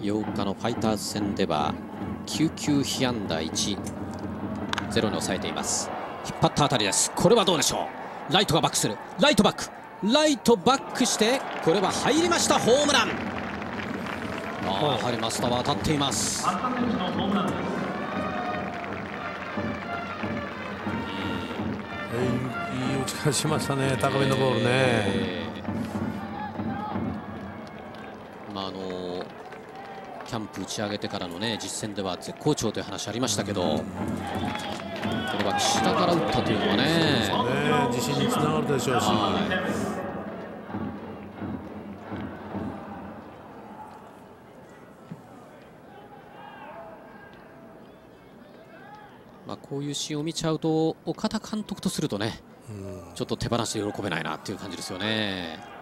8日のファイターズ戦では9球被安打1ゼロに抑えています。引っ張った当たりです。これはどうでしょう？ライトがバックする。ライトバック。ライトバックしてこれは入りました。ホームラン。あやはり増田は当たっています。いしましたね高めのボールね、えー、まああのキャンプ打ち上げてからのね実戦では絶好調という話ありましたけど、これは岸田から打ったというのはね。ね。自信につながるでしょうし。まあ、こういうシーンを見ちゃうと岡田監督とするとね、ちょっと手放して喜べないなっていう感じですよね。